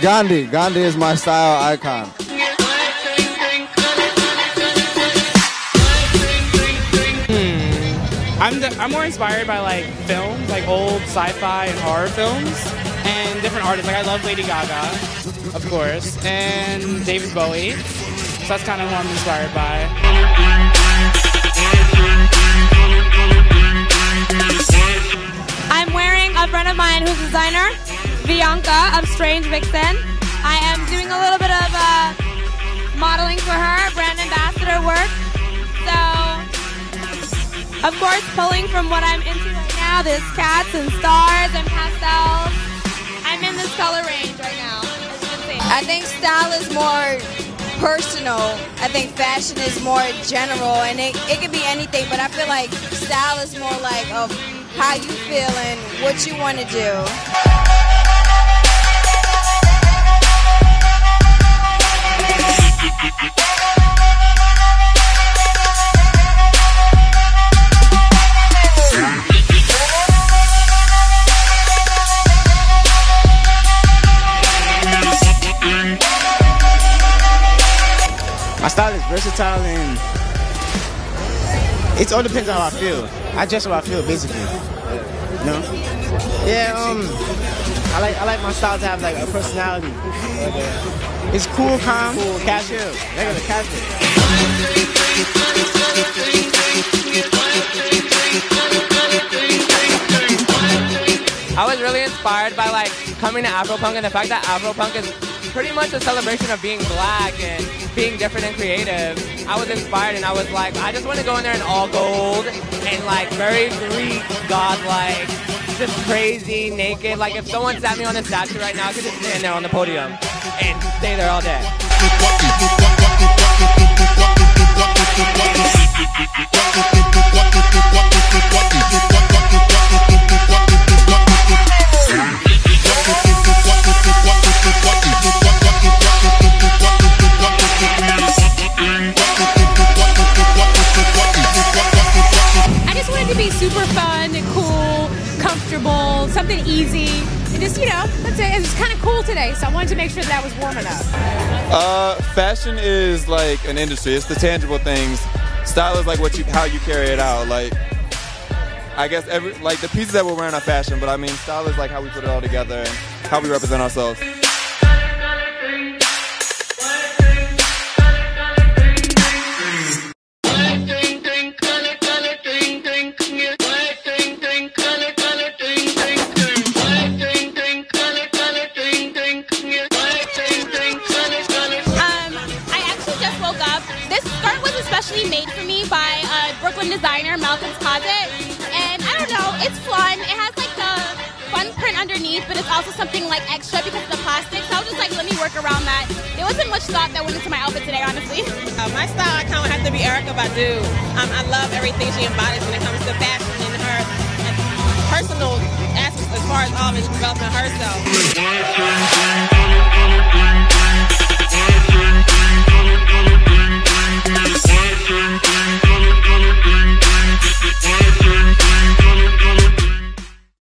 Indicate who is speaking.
Speaker 1: Gandhi. Gandhi is my style icon. Hmm.
Speaker 2: I'm the, I'm more inspired by like films, like old sci-fi and horror films, and different artists. Like I love Lady Gaga, of course, and David Bowie. So that's kind of who I'm inspired by.
Speaker 3: I'm wearing a friend of mine who's a designer, Bianca of Strange Vixen. I am doing a little bit of uh, modeling for her, brand ambassador work. So, of course, pulling from what I'm into right now, there's cats and stars and pastels. I'm in this color range right now, can.
Speaker 4: I think style is more personal. I think fashion is more general, and it, it could be anything, but I feel like style is more like of how you feel and what you want to do.
Speaker 5: My style is versatile and it all depends on how I feel. I dress how I feel basically. You know? Yeah, um I like I like my style to have like a personality. Like a, it's cool, calm, cool, casual, regular casual.
Speaker 6: I was really inspired by like coming to Afropunk and the fact that Afropunk is pretty much a celebration of being black and being different and creative. I was inspired and I was like, I just want to go in there in all gold and like very Greek, godlike, just crazy, naked. Like if someone sat me on a statue right now, I could just stand there on the podium and stay there all day.
Speaker 7: Comfortable, something easy. And just, you know, that's it. It's kind of cool today, so I wanted to make sure that was warm enough.
Speaker 1: Uh, fashion is like an industry. It's the tangible things. Style is like what you, how you carry it out. Like, I guess every like the pieces that we're wearing are fashion, but I mean, style is like how we put it all together and how we represent ourselves.
Speaker 3: Especially made for me by a Brooklyn designer, Malcolm's Closet. And I don't know, it's fun. It has like the fun print underneath, but it's also something like extra because of the plastic. So I was just like, let me work around that. There wasn't much thought that went into my outfit today, honestly.
Speaker 8: Uh, my style icon would have to be Erykah Badu. Um, I love everything she embodies when it comes to fashion and her personal aspects as far as always developing herself.